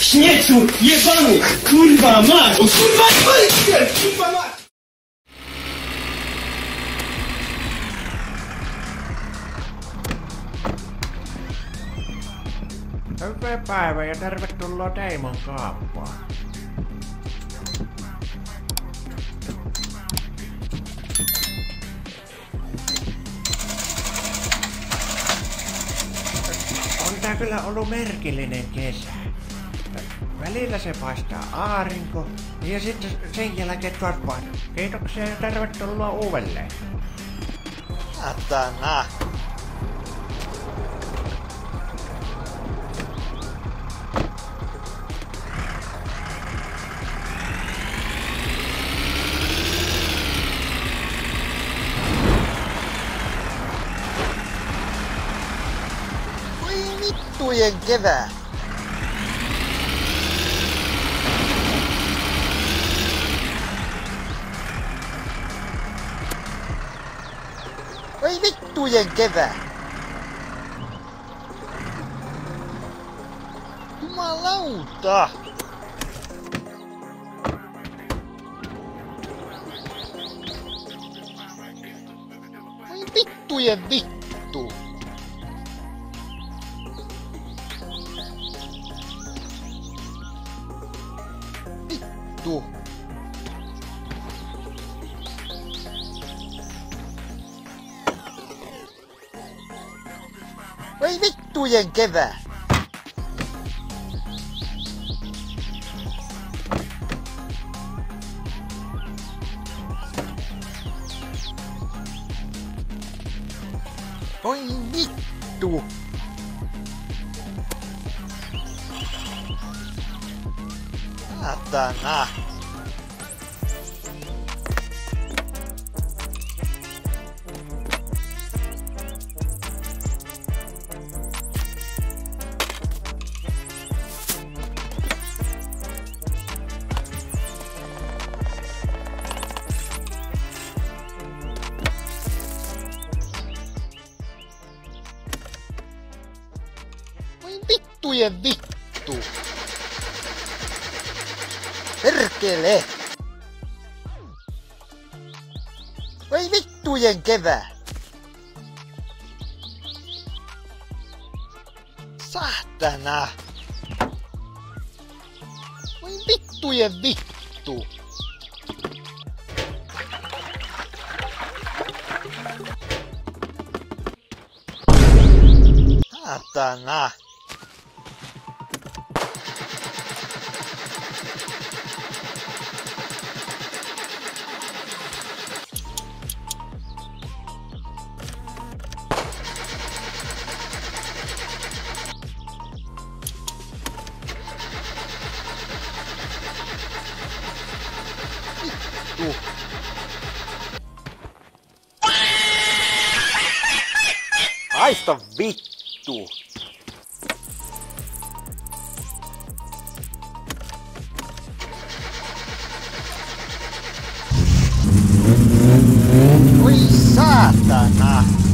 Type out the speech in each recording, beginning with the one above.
Śmieciu, jebany, kurwa mać! O kurwa, kurwa mać! Hyvää päivää ja tervetuloa Deimon kauppaan. Kyllä ollut merkillinen kesä. Välillä se paistaa aarinko ja sitten sen jälkeen vaan. Kiitoksia ja tervetuloa uudelleen. Satana. Vittujen kevää. Voi vittujen kevää. Jumalauta. Voi vittujen vittu. Vem, vem tu, Yanqueda! Bonito! Satanás! Vittujen vittu. Perkele. Voi vittujen kevää. Saatana. Voi vittujen vittu. Saatana. Ai, está vito. Oi, Satanás.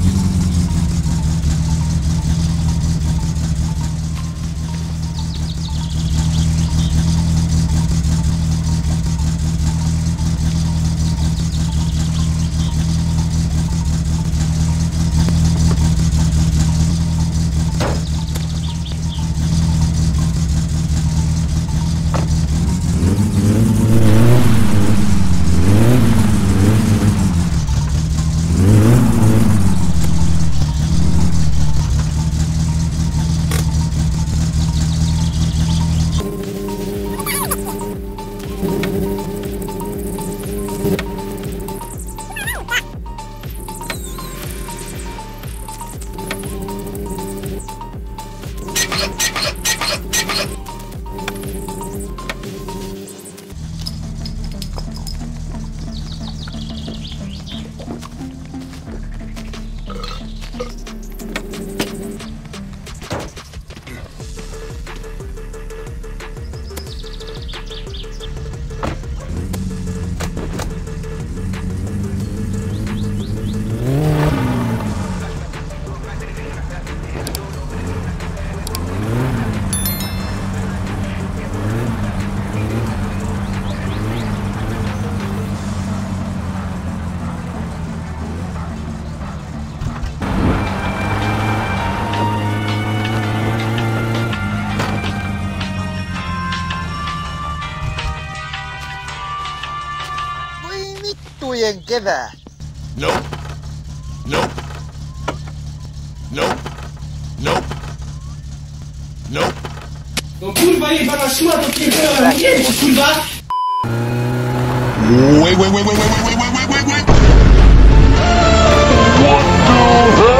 Saatana. vittujen kevät. Nope. Nope. Nope. Nope. Nope. No kurwa jebana szmato pierdolona, jedziesz kurwa! Wait, wait, wait, wait, wait, wait, wait, wait, wait, wait. Morjesta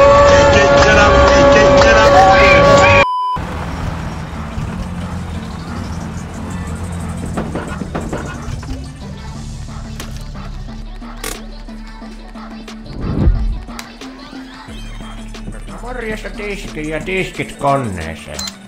tiski ja tiskit koneeseen.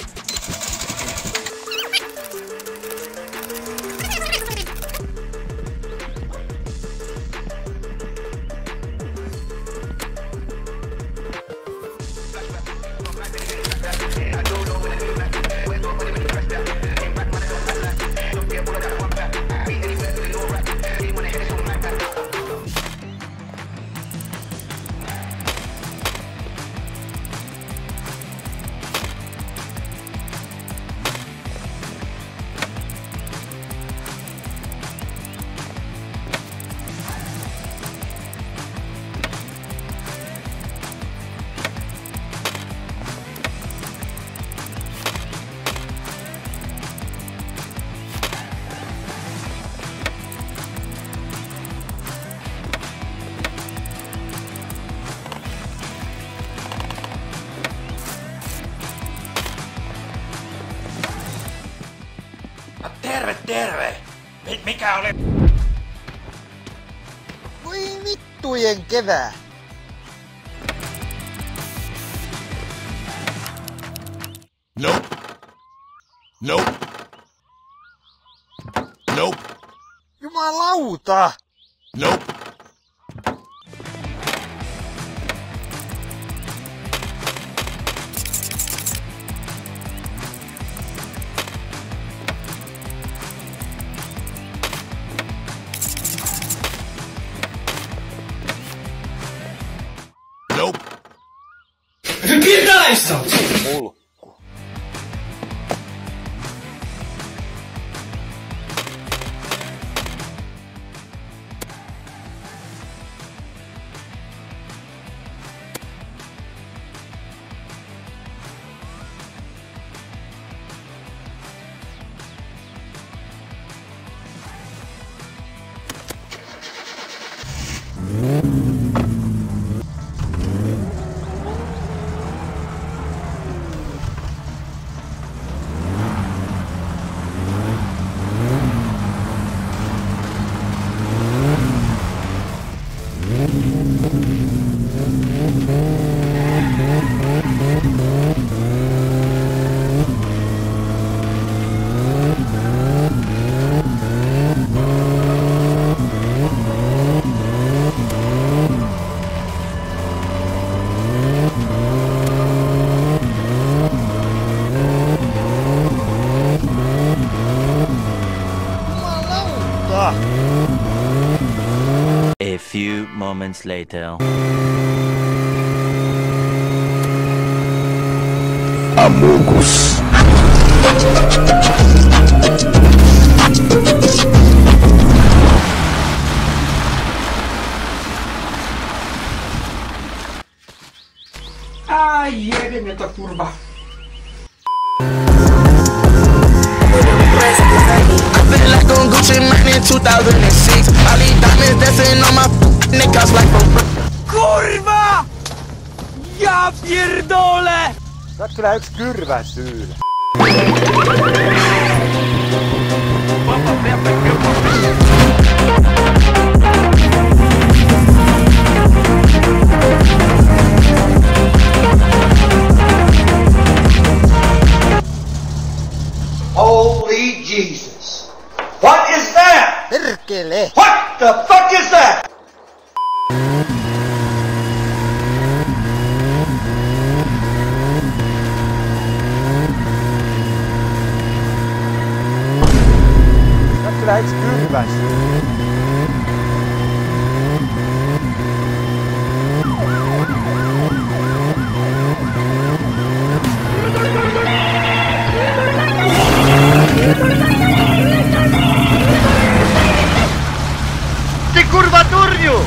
Mikä oli? Voi vittujen kevät. Nope. Nope. Nope. Jumalauta! Nope. Presta! few moments later. Amogus. Ah, yeah, me kurwa. Gucci Mane in 2006. All these diamonds dancing on my niggas like a Kurwa! Ja pierdolę! Sä oot kyllä horas. ¡De curvatorio!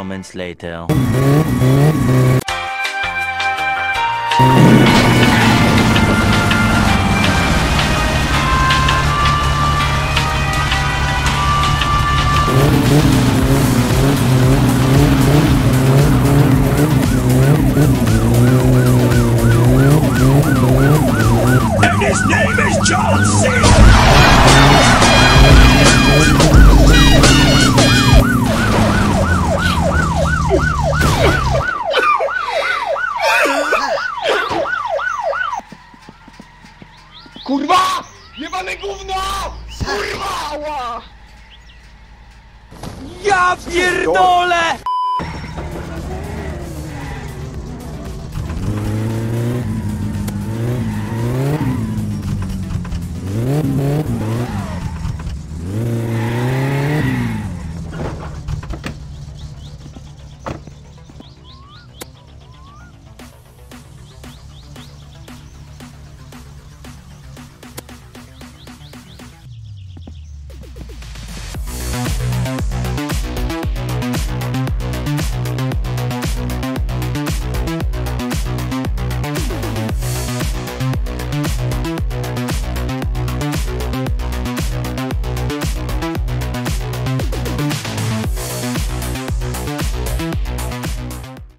Moments later. His name is John C.